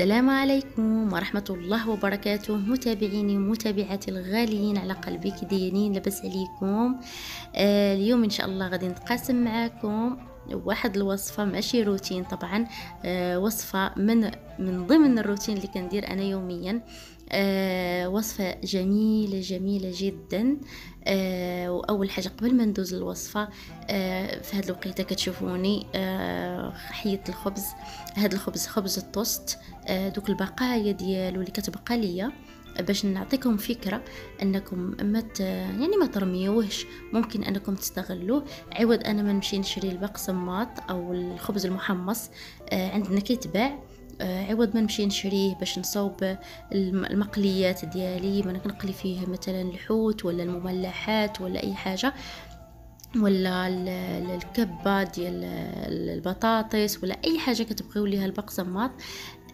السلام عليكم ورحمة الله وبركاته. متابعيني ومتابعاتي الغاليين على قلبي كي دايرين لاباس عليكم. آه اليوم إن شاء الله غادي نتقاسم معاكم. واحد الوصفة ماشي روتين طبعا آه وصفة من من ضمن الروتين اللي كندير أنا يوميا. آه وصفة جميلة جميلة جدا. آه وأول حاجة قبل ما ندوز الوصفة آه في هاد الوقيتة كتشوفوني آه حيت الخبز. هاد الخبز خبز التوست آه دوك البقايا ديالو اللي كتبقى ليا. باش نعطيكم فكرة أنكم ما يعني ما ترميوهش ممكن أنكم تستغلوه. عوض أنا ما نمشي نشري البقسماط أو الخبز المحمص آه عندنا كيتباع آه، عوض ما نمشي نشريه باش نصوب المقليات ديالي ما نقلي فيه مثلا الحوت ولا المملحات ولا أي حاجة ولا الكبة ديال البطاطس ولا أي حاجة كتبغيو ليها البقسماط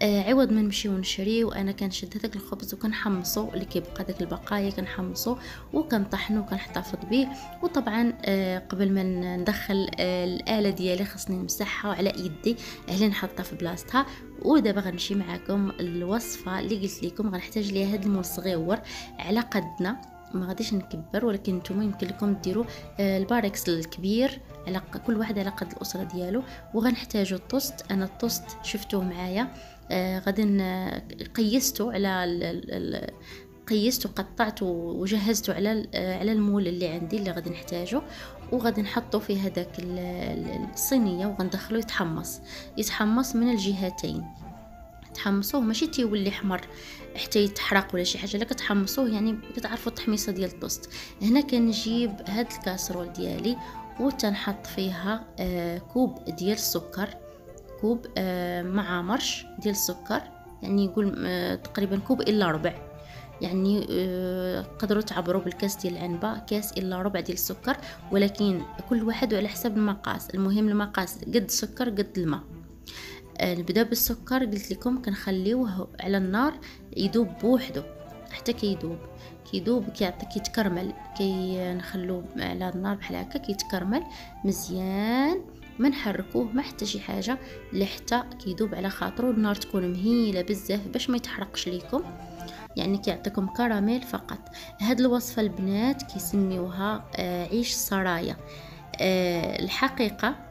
آه عوض ما نمشيو نشري وأنا كنشد هذاك الخبز وكنحمصو اللي كيبقى داك البقايا كنحمصو وكنطحنو وكنحتفظ به. وطبعا آه قبل ما ندخل آه الآلة ديالي خصني نمسحها على يدي على نحطها في بلاصتها. ودابا غنمشي معكم الوصفه اللي قلت لكم غنحتاج ليها هذا المول صغيور على قدنا. ما غاديش نكبر ولكن نتوما يمكن لكم ديروا آه، الباركس الكبير على كل واحد على قد الأسرة ديالو وغنحتاجوا الطوست أنا الطوست شفتوه معايا آه غادي قيسته على قيسته قطعته وجهزته على على المول اللي عندي اللي غادي نحتاجه وغادي نحطه في هذاك الصينية وغندخلو يتحمص. يتحمص من الجهتين. تحمصوه ماشي تيولي حمر حتى يتحرق ولا شي حاجة. لا كتحمصوه يعني كتعرفوا التحميصة ديال الطوست هنا كنجيب هاد الكاسرول ديالي وتنحط فيها آه كوب ديال السكر كوب آه، مع مرش ديال السكر. يعني يقول آه، تقريبا كوب إلا ربع. يعني آه، قدروا تعبروا بالكاس ديال العنبة كاس إلا ربع ديال السكر. ولكن كل واحد على حسب المقاس. المهم المقاس قد السكر قد الماء. نبدا بالسكر قلت لكم كنخليوه على النار يذوب بوحدو حتى كيذوب كيذوب كيعطي كيتكرمل كي نخلوه على النار بحال هكا كيتكرمل مزيان ما نحركوه ما حتى شي حاجة لحتى كيذوب على خاطرو النار تكون مهيلة بزاف باش ما يتحرقش ليكم يعني كيعطيكم كراميل فقط. هاد الوصفة البنات كيسميوها آه عيش سرايا آه الحقيقة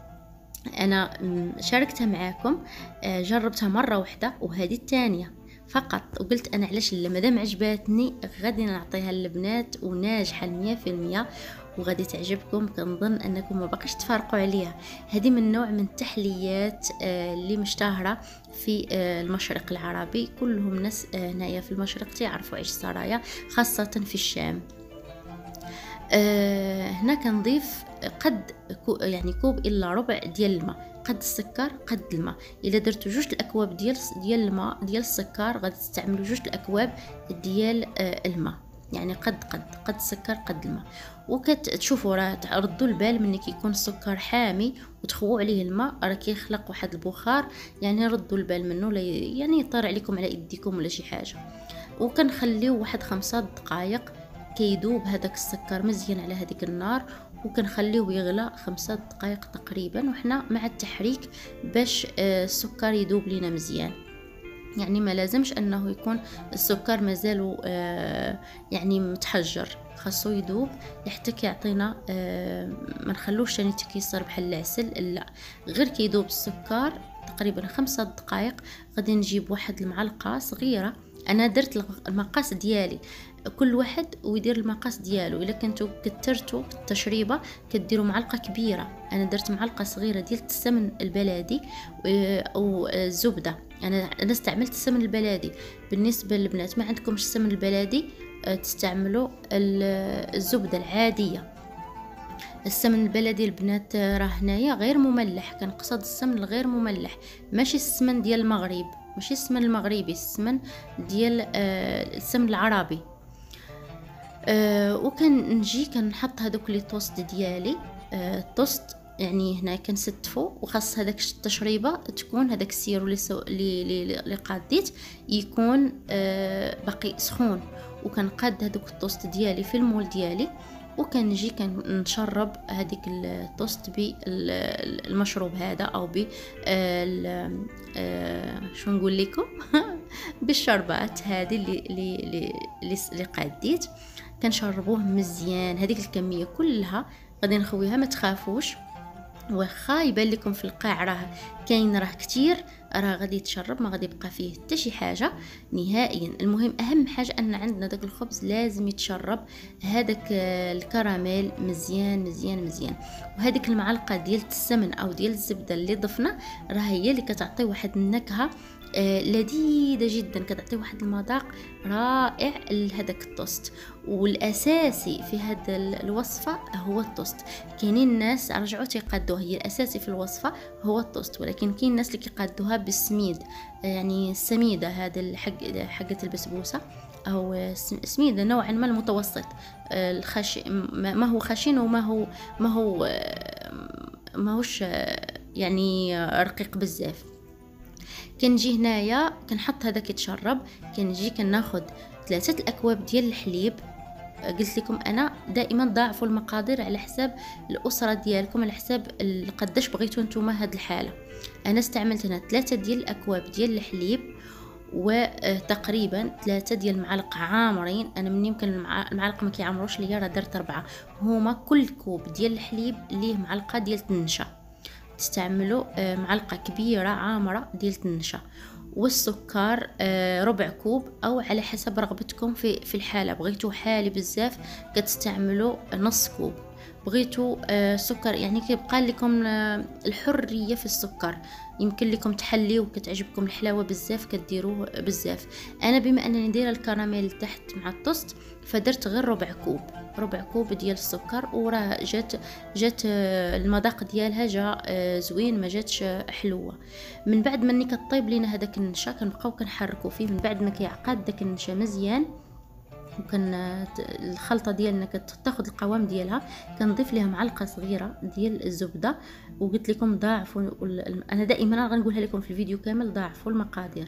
أنا شاركتها معاكم آه جربتها مرة واحدة وهذه الثانية فقط وقلت أنا علاش لا مادام عجباتني غادي نعطيها للبنات وناجحة المية في المية وغادي تعجبكم كنظن أنكم ما باقيش تفارقوا عليها. هذه من نوع من التحليات آه، اللي مشتهرة في آه، المشرق العربي. كلهم ناس هنايا في المشرق تعرفوا عيش السرايا خاصة في الشام. هنا كنضيف قد يعني كوب إلا ربع ديال الماء قد السكر قد الماء. إلا درتو جوج الأكواب ديال ديال الماء ديال السكر غادي تستعملوا جوج الأكواب ديال الماء. يعني قد قد قد السكر قد الماء. وكتشوفوا راه ردوا البال ملي كيكون السكر حامي وتخووا عليه الماء راه كيخلق واحد البخار. يعني ردوا البال منه لا يعني يطير عليكم على إيديكم ولا شي حاجة. وكنخليو واحد خمسة دقائق كيدوب هذاك السكر مزيان على هذيك النار وكنخليوه يغلى خمسة دقائق تقريبا وحنا مع التحريك باش آه، السكر يدوب لينا مزيان. يعني ما لازمش أنه يكون السكر مازال آه، يعني متحجر خاصو يذوب. حتى كيعطينا آه، ما نخلوش ثاني تكيسر بحال العسل لا. غير كيذوب السكر تقريبا خمسة دقائق غادي نجيب واحد المعلقة صغيرة. أنا درت المقاس ديالي. كل واحد ويدير المقاس ديالو. إلا كنتو كثرتوا التشريبة كديروا معلقة كبيرة. أنا درت معلقة صغيرة ديال السمن البلدي آه، أو الزبدة. أنا أنا استعملت السمن البلدي. بالنسبة للبنات ما عندكمش السمن البلدي آه، تستعملوا الزبدة العادية. السمن البلدي البنات آه، راه هنايا غير مملح. كنقصد السمن الغير مملح. ماشي السمن ديال المغرب. ماشي السمن المغربي السمن ديال السمن العربي. أه وكان نجي كنحط هذوك les toasts ديالي. أه توست يعني هنا كنستفو وخاص هذاك التشريبة تكون هذاك ال sirop اللي سو... اللي قاديت يكون أه باقي سخون. وكنقاد هذوك التوست ديالي في ال moule ديالي. وكنجي كنشرب هذيك التوست بالمشروب هذا أو ب شو نقول لكم؟ بالشربات هذه اللي اللي اللي قاديت. كنشربوه مزيان. هذيك الكمية كلها غادي نخويها ما تخافوش. واخا يبان لكم في القاع راه كاين راه كتير. راه غادي يتشرب ما غادي يبقى فيه حتى شي حاجة نهائيا. المهم أهم حاجة أن عندنا داك الخبز لازم يتشرب. هذاك الكراميل مزيان مزيان مزيان. وهذيك المعلقة ديال السمن أو ديال الزبدة اللي ضفنا راه هي اللي كتعطي واحد النكهة آه، لذيذة جدا. كتعطي واحد المذاق رائع لهذاك التوست. والأساسي في هذا الوصفة هو التوست. كاينين الناس رجعوا تيقادوه هي الأساسي في الوصفة هو التوست. ولكن كاين الناس اللي كيقادوها بالسميد. يعني السميدة هذا الحق حقة البسبوسة. أو سميده نوعا ما المتوسط. آه، الخش ما هو خشن وما هو ما هو آه، ما هوش يعني رقيق بزاف. كنجي هنايا كنحط هذا كيتشرب كنجي كناخد ثلاثة الأكواب ديال الحليب. قلت لكم أنا دائما ضاعفوا المقادير على حساب الأسرة ديالكم على حساب قداش بغيتوا نتوما هاد الحالة. أنا استعملت هنا ثلاثة ديال الأكواب ديال الحليب وتقريبا ثلاثة ديال المعالق عامرين. أنا من يمكن المعالق ما كيعمروش ليا راه درت أربعة. هما كل كوب ديال الحليب ليه معلقة ديال النشا تستعملوا معلقة كبيرة عامرة ديال النشا. والسكر ربع كوب أو على حسب رغبتكم في في الحالة. بغيتو حالي بزاف كتستعملوا نص كوب. بغيتو آه، سكر. يعني كيبقى لكم الحرية في السكر. يمكن لكم تحليو كتعجبكم الحلاوة بزاف كديروه بزاف. أنا بما أنني دايرة الكراميل تحت مع الطوست فدرت غير ربع كوب. ربع كوب ديال السكر وراه جات جات آه، المذاق ديالها جا آه، زوين ما جاتش حلوة. من بعد مني كطيب لينا هذاك النشا كنبقاو كنحركو فيه. من بعد ما كيعقد داك النشا مزيان وكان الخلطة ديالنا كتاخذ القوام ديالها كنضيف ليها معلقة صغيرة ديال الزبدة وقلت لكم ضاعفوا أنا دائما غنقولها لكم في الفيديو كامل ضاعفوا المقادير.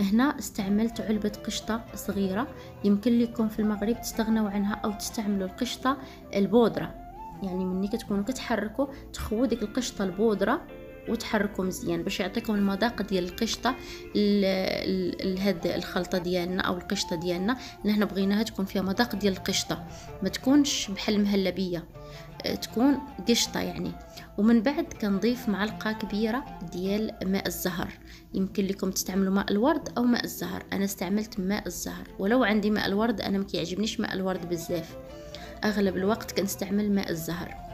هنا استعملت علبة قشطة صغيرة يمكن لكم في المغرب تستغنوا عنها أو تستعملوا القشطة البودرة. يعني مني كتكونوا كتحركوا تخووا ديك القشطة البودرة وتحركوا مزيان باش يعطيكم المذاق ديال القشطة لهاد الخلطة ديالنا أو القشطة ديالنا اللي بغيناها تكون فيها مذاق ديال القشطة. ما تكونش بحال المهلبيه أه، تكون قشطة يعني. ومن بعد كنضيف معلقة كبيرة ديال ماء الزهر. يمكن لكم تستعملوا ماء الورد أو ماء الزهر. أنا استعملت ماء الزهر. ولو عندي ماء الورد أنا ما كيعجبنيش ماء الورد بزاف. أغلب الوقت كنستعمل ماء الزهر. آه،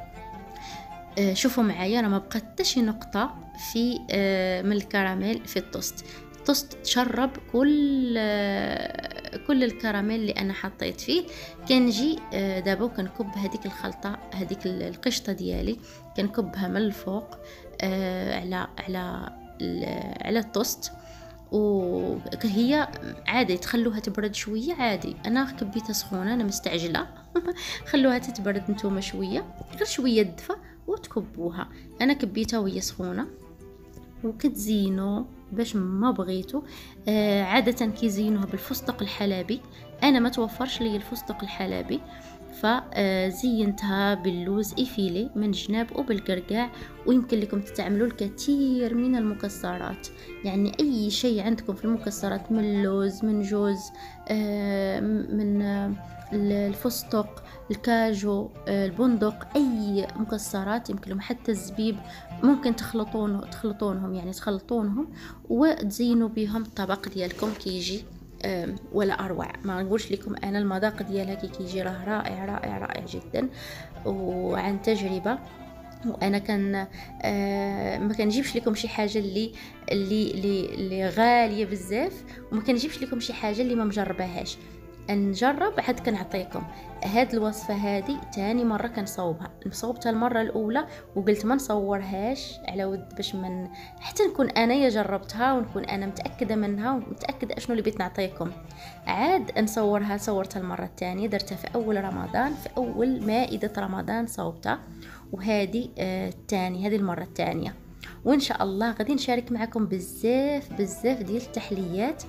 شوفوا معايا أنا ما بقات حتى شي نقطة في آه، من الكراميل في التوست. التوست تشرب كل آه، كل الكراميل اللي أنا حطيت فيه. كنجي دابا وكنكب هذيك الخلطة هذيك القشطة ديالي. كنكبها من الفوق على على على التوست. وهي عادي تخلوها تبرد شوية عادي. أنا كبيتها سخونة أنا مستعجلة. خلوها تتبرد نتوما شوية. غير شوية دفا وتكبوها. أنا كبيتها وهي سخونه وكتزينو باش ما بغيتو. آه عادة كيزينوها بالفستق الحلبي. أنا ما توفرش لي الفستق الحلبي. فزينتها باللوز إفيلي من جناب وبالقرقاع. ويمكن لكم تستعملوا الكثير من المكسرات. يعني أي شيء عندكم في المكسرات من لوز من جوز آه، من الفستق الكاجو آه، البندق أي مكسرات يمكن لهم حتى الزبيب ممكن تخلطون تخلطونهم يعني تخلطونهم وتزينوا بهم الطبق ديالكم كيجي ولا أروع. ما نقولش لكم أنا المذاق ديالها كي كيجي راه رائع رائع رائع جدا وعن تجربة. وأنا كان آه ما كنجيبش لكم شي حاجة اللي اللي اللي, غالية بزاف وما كنجيبش لكم شي حاجة اللي ما مجرباهاش نجرب عاد كنعطيكم. هاد الوصفة هادي تاني مرة كنصوبها صوبتها المرة الأولى وقلت ما نصورهاش على ود باش من حتى نكون انايا جربتها ونكون أنا متأكدة منها ومتأكدة أشنو اللي بغيت نعطيكم. عاد نصورها صورتها المرة الثانية درتها في أول رمضان في أول مائدة رمضان صوبتها وهذه الثاني آه هذه المرة الثانية وإن شاء الله غادي نشارك معكم بزاف بزاف ديال التحليات.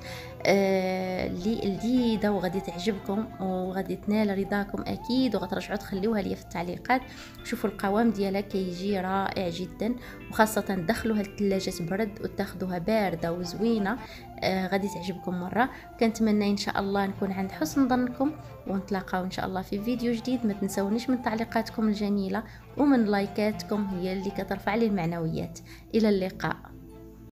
آه، اللي لذيذه وغادي تعجبكم وغادي تنال رضاكم أكيد وغترجعوا تخليوها ليا في التعليقات. شوفوا القوام ديالها كيجي رائع جدا وخاصة تدخلوها للثلاجة برد وتاخذوها باردة وزوينة. آه غادي تعجبكم مرة. كنتمنى إن شاء الله نكون عند حسن ظنكم ونتلاقاو إن شاء الله في فيديو جديد. ما تنسونيش من تعليقاتكم الجميلة ومن لايكاتكم هي اللي كترفع لي المعنويات. إلى اللقاء.